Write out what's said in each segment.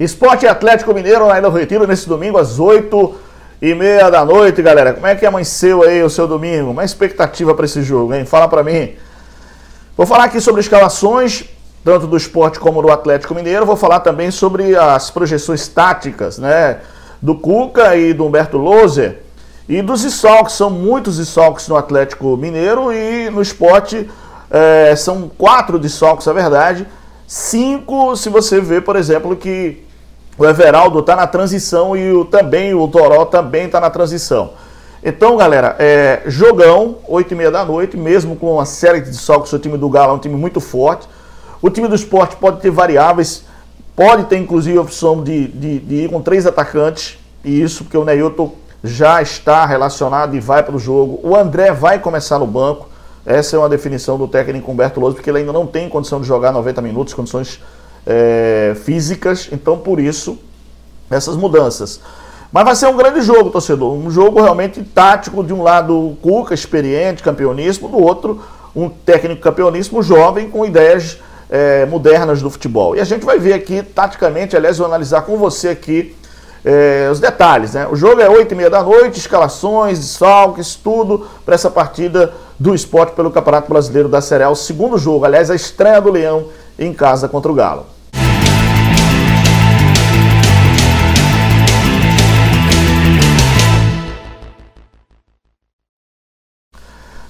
Esporte Atlético Mineiro na Ilha do Retiro nesse domingo às 8 e meia da noite, galera. Como é que amanheceu aí o seu domingo? Uma expectativa para esse jogo, hein? Fala para mim. Vou falar aqui sobre escalações, tanto do esporte como do Atlético Mineiro. Vou falar também sobre as projeções táticas, né? Do Cuca e do Humberto Loser. E dos desfalques, são muitos desfalques no Atlético Mineiro e no esporte é, são quatro desfalques, é verdade. Cinco, se você vê, por exemplo, que o Everaldo está na transição e o, também o Toró também está na transição. Então, galera, é, jogão, 8 e meia da noite, mesmo com uma série de desfalques, o time do Galo é um time muito forte. O time do esporte pode ter variáveis, pode ter inclusive a opção de, de, de ir com três atacantes, e isso porque o Neilton já está relacionado e vai para o jogo. O André vai começar no banco. Essa é uma definição do técnico Humberto Louso, porque ele ainda não tem condição de jogar 90 minutos, condições é, físicas, então por isso essas mudanças. Mas vai ser um grande jogo, torcedor. Um jogo realmente tático, de um lado Cuca, experiente, campeonismo, do outro um técnico campeonismo jovem com ideias é, modernas do futebol. E a gente vai ver aqui, taticamente, aliás, vou analisar com você aqui é, os detalhes. Né? O jogo é 8 e meia da noite, escalações, desfalques, tudo para essa partida do esporte pelo Campeonato Brasileiro da Série A. O segundo jogo, aliás, a estreia do Leão em casa contra o Galo.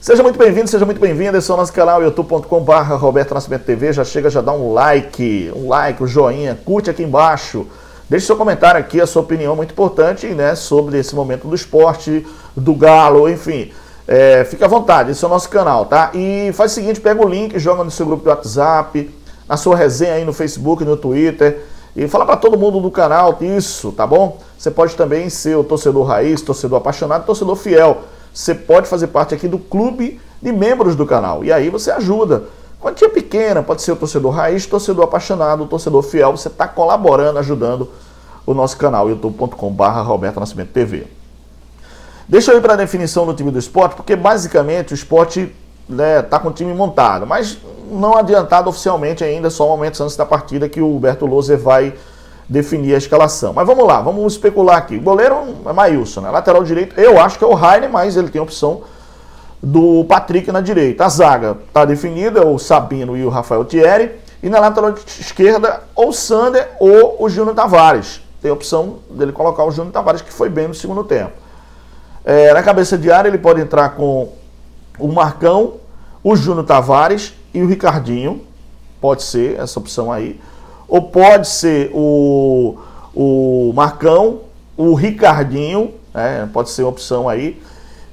Seja muito bem-vindo, seja muito bem-vinda. Esse é o nosso canal youtube.com.br Roberto Nascimento TV. Já chega, já dá um like, um like, um joinha, curte aqui embaixo. Deixe seu comentário aqui, a sua opinião muito importante né, sobre esse momento do esporte, do galo, enfim. É, fique à vontade, esse é o nosso canal, tá? E faz o seguinte, pega o link, joga no seu grupo de WhatsApp, na sua resenha aí no Facebook, no Twitter. E fala para todo mundo do canal isso, tá bom? Você pode também ser o torcedor raiz, torcedor apaixonado, torcedor fiel. Você pode fazer parte aqui do clube de membros do canal. E aí você ajuda. Quantia pequena, pode ser o torcedor raiz, torcedor apaixonado, torcedor fiel. Você está colaborando, ajudando o nosso canal, youtube.com.br Roberto Nascimento TV. Deixa eu ir para a definição do time do esporte, porque basicamente o esporte está né, tá com o time montado, mas não adiantado oficialmente ainda, só momentos antes da partida que o Humberto Loser vai definir a escalação. Mas vamos lá, vamos especular aqui. O goleiro é Maílson, né? lateral direito, eu acho que é o Rainer, mas ele tem opção do Patrick na direita. A zaga está definida, o Sabino e o Rafael Thierry. E na lateral esquerda, ou o Sander ou o Júnior Tavares. Tem a opção dele colocar o Júnior Tavares, que foi bem no segundo tempo. É, na cabeça de área, ele pode entrar com o Marcão, o Júnior Tavares e o Ricardinho. Pode ser essa opção aí. Ou pode ser o, o Marcão, o Ricardinho, né, pode ser uma opção aí.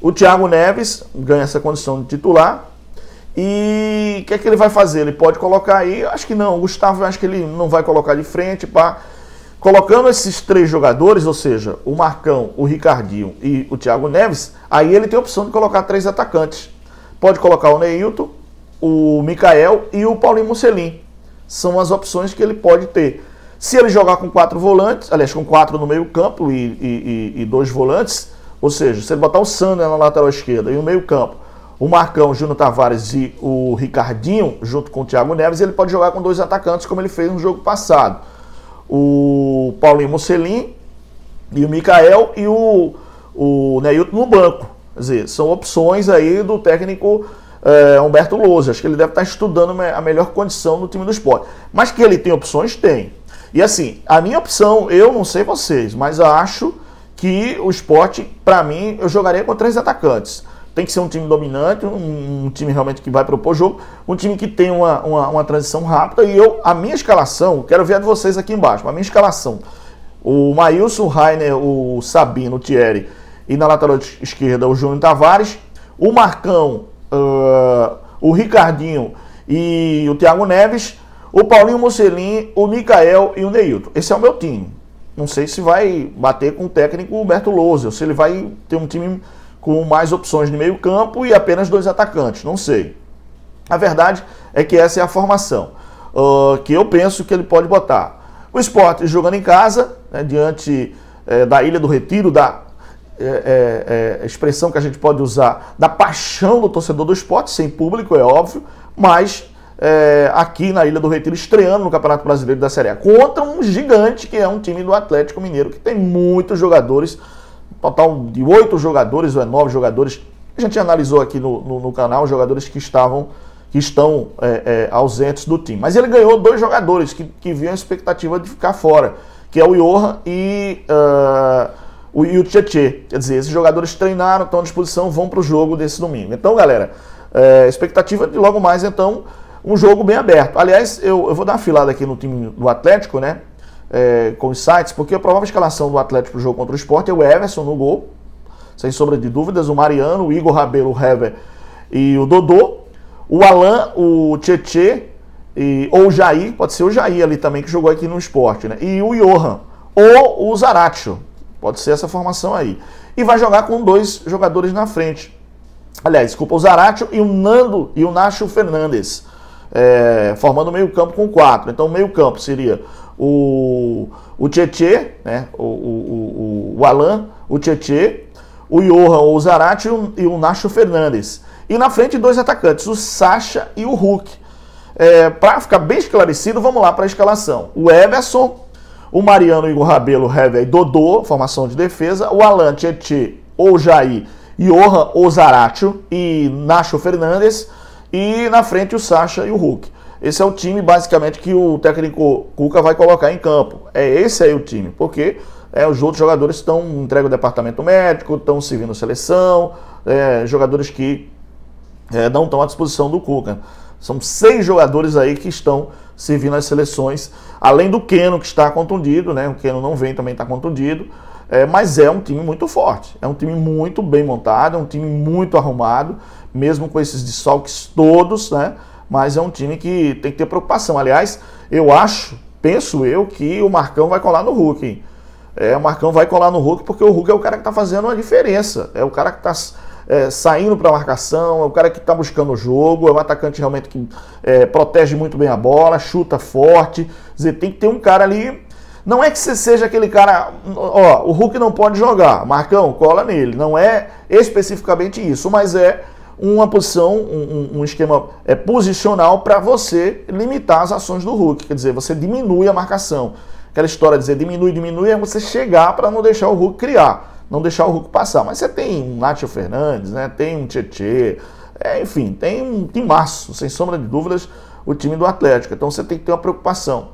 O Thiago Neves ganha essa condição de titular. E o que é que ele vai fazer? Ele pode colocar aí, acho que não, o Gustavo acho que ele não vai colocar de frente, pá. Colocando esses três jogadores, ou seja, o Marcão, o Ricardinho e o Thiago Neves, aí ele tem a opção de colocar três atacantes. Pode colocar o Neilton, o Mikael e o Paulinho Musselin. São as opções que ele pode ter. Se ele jogar com quatro volantes, aliás, com quatro no meio campo e, e, e, dois volantes, ou seja, se ele botar o Sander na lateral esquerda e no meio campo, o Marcão, o Júnior Tavares e o Ricardinho, junto com o Thiago Neves, ele pode jogar com dois atacantes, como ele fez no jogo passado. O Paulinho Mocelin e o Mikael e o, o Neilton no banco. Quer dizer, são opções aí do técnico é, Humberto Lousa. Acho que ele deve estar estudando a melhor condição no time do esporte. Mas que ele tem opções, tem. E assim, a minha opção, eu não sei vocês, mas acho que o esporte, para mim, eu jogaria com três atacantes. Tem que ser um time dominante, um, um time realmente que vai propor jogo, um time que tem uma, uma, uma, transição rápida. E eu, a minha escalação, quero ver a de vocês aqui embaixo, a minha escalação. O Maílson, o Rainer, o Sabino, o Thierry e na lateral esquerda o Júnior Tavares. O Marcão, uh, o Ricardinho e o Thiago Neves. O Paulinho Mocelin, o Mikael e o Neilton. Esse é o meu time. Não sei se vai bater com o técnico Humberto Lousa, ou se ele vai ter um time com mais opções de meio campo e apenas dois atacantes. Não sei. A verdade é que essa é a formação uh, que eu penso que ele pode botar. O esporte jogando em casa, né, diante é, da Ilha do Retiro, da é, é, expressão que a gente pode usar, da paixão do torcedor do esporte, sem público, é óbvio, mas é, aqui na Ilha do Retiro, estreando no Campeonato Brasileiro da Série A, contra um gigante que é um time do Atlético Mineiro, que tem muitos jogadores, total de oito jogadores ou é nove jogadores. A gente analisou aqui no, no, no canal jogadores que estavam que estão é, é, ausentes do time. Mas ele ganhou dois jogadores que, que viam a expectativa de ficar fora, que é o Johan e, uh, o, e o Tietê. Quer dizer, esses jogadores treinaram, estão à disposição, vão para o jogo desse domingo. Então, galera, é, expectativa de logo mais, então, um jogo bem aberto. Aliás, eu, eu vou dar uma filada aqui no time do Atlético, né? É, com sites, porque a provável escalação do Atlético para o jogo contra o Sport é o Everson no gol, sem sombra de dúvidas, o Mariano, o Igor Rabelo, o Hever e o Dodô, o Alan, o Tietê, e, ou o Jair, pode ser o Jair ali também, que jogou aqui no esporte, né? E o Johan, ou o Zaratio, pode ser essa formação aí. E vai jogar com dois jogadores na frente. Aliás, desculpa, o Zaratio e o Nando e o Nacho Fernandes é, formando meio campo com quatro. Então, meio campo seria o, o Tietê, né, o, o, o, o Alan, o Tietê, o Johan, o Zarate e o, Nacho Fernandes. E na frente, dois atacantes, o Sacha e o Hulk. É, para ficar bem esclarecido, vamos lá para a escalação. O Everson, o Mariano, Igor Rabelo, Hever e Dodô, formação de defesa. O Alan, Tietê ou Jair, Johan ou Zaratio e Nacho Fernandes. E na frente o Sacha e o Hulk. Esse é o time basicamente que o técnico Cuca vai colocar em campo. É esse aí o time, porque é, os outros jogadores estão entregam o departamento médico, estão servindo seleção, é, jogadores que é, não estão à disposição do Cuca. São seis jogadores aí que estão servindo as seleções, além do Keno que está contundido, né? O Keno não vem também está contundido. É, mas é um time muito forte, é um time muito bem montado, é um time muito arrumado mesmo com esses desfalques todos, né? Mas é um time que tem que ter preocupação. Aliás, eu acho, penso eu, que o Marcão vai colar no Hulk. É, o Marcão vai colar no Hulk porque o Hulk é o cara que está fazendo a diferença. É o cara que está é, saindo para a marcação, é o cara que está buscando o jogo, é um atacante realmente que é, protege muito bem a bola, chuta forte. Quer dizer, tem que ter um cara ali. Não é que você seja aquele cara, ó, o Hulk não pode jogar, Marcão, cola nele. Não é especificamente isso, mas é uma posição, um, um esquema é, posicional para você limitar as ações do Hulk. Quer dizer, você diminui a marcação. Aquela história de dizer diminui, diminui, é você chegar para não deixar o Hulk criar, não deixar o Hulk passar. Mas você tem um Nacho Fernandes, né? tem um Tietê, é, enfim, tem um timaço, sem sombra de dúvidas, o time do Atlético. Então você tem que ter uma preocupação.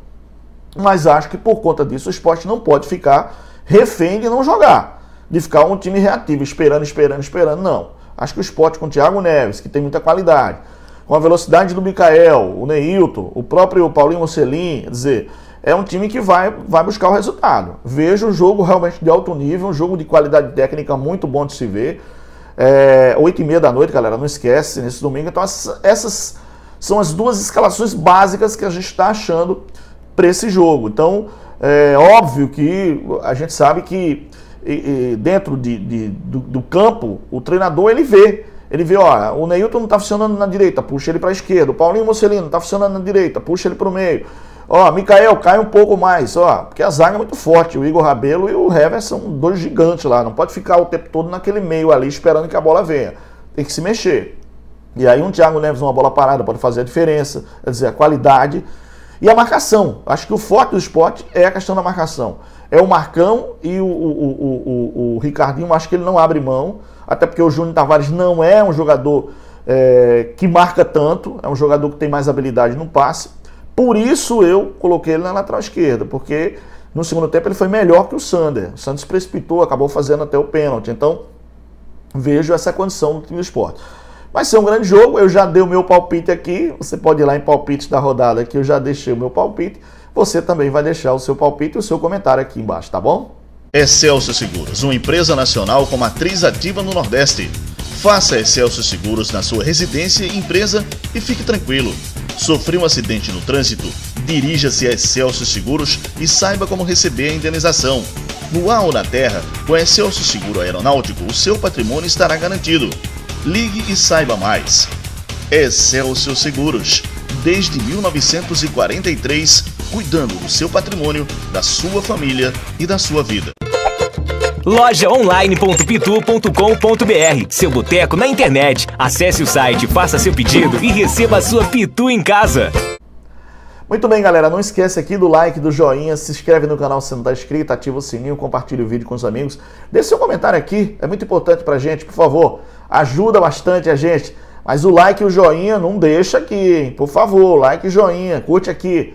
Mas acho que por conta disso o esporte não pode ficar refém de não jogar, de ficar um time reativo, esperando, esperando, esperando. Não. Acho que o esporte com o Thiago Neves, que tem muita qualidade, com a velocidade do Mikael, o Neilton, o próprio Paulinho Mocelin, dizer, é um time que vai, vai buscar o resultado. Vejo um jogo realmente de alto nível, um jogo de qualidade técnica muito bom de se ver. É, 8 e meia da noite, galera, não esquece, nesse domingo. Então, essas são as duas escalações básicas que a gente está achando para esse jogo. Então, é óbvio que a gente sabe que e, e dentro de, de do, do, campo, o treinador ele vê. Ele vê, ó, o Neilton não está funcionando na direita, puxa ele para a esquerda. O Paulinho Mocelino está funcionando na direita, puxa ele para o meio. Ó, Mikael, cai um pouco mais, ó, porque a zaga é muito forte. O Igor Rabelo e o Hever são dois gigantes lá. Não pode ficar o tempo todo naquele meio ali esperando que a bola venha. Tem que se mexer. E aí um Thiago Neves, uma bola parada, pode fazer a diferença. Quer dizer, a qualidade e a marcação. Acho que o forte do esporte é a questão da marcação é o Marcão e o, o, o, o, Ricardinho, acho que ele não abre mão, até porque o Júnior Tavares não é um jogador é, que marca tanto, é um jogador que tem mais habilidade no passe. Por isso eu coloquei ele na lateral esquerda, porque no segundo tempo ele foi melhor que o Sander. O Santos precipitou, acabou fazendo até o pênalti. Então vejo essa condição do time do esporte. Vai ser um grande jogo, eu já dei o meu palpite aqui. Você pode ir lá em palpites da rodada que eu já deixei o meu palpite você também vai deixar o seu palpite e o seu comentário aqui embaixo, tá bom? Excelso Seguros, uma empresa nacional com matriz ativa no Nordeste. Faça Excelso Seguros na sua residência e empresa e fique tranquilo. Sofreu um acidente no trânsito? Dirija-se a Excelso Seguros e saiba como receber a indenização. No ar ou na terra, com Excelso Seguro Aeronáutico, o seu patrimônio estará garantido. Ligue e saiba mais. Excelso Seguros, desde 1943 cuidando do seu patrimônio, da sua família e da sua vida. lojaonline.pitu.com.br. Seu boteco na internet. Acesse o site, faça seu pedido e receba a sua Pitu em casa. Muito bem, galera. Não esquece aqui do like, do joinha, se inscreve no canal se não está inscrito, ativa o sininho, compartilha o vídeo com os amigos. Deixe seu comentário aqui, é muito importante pra gente, por favor. Ajuda bastante a gente. Mas o like e o joinha não deixa aqui, hein? Por favor, like e joinha, curte aqui.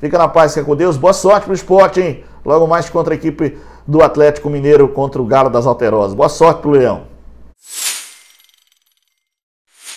Fica na paz, fica com Deus. Boa sorte pro esporte, hein? Logo mais contra a equipe do Atlético Mineiro contra o Galo das Alterosas. Boa sorte pro Leão.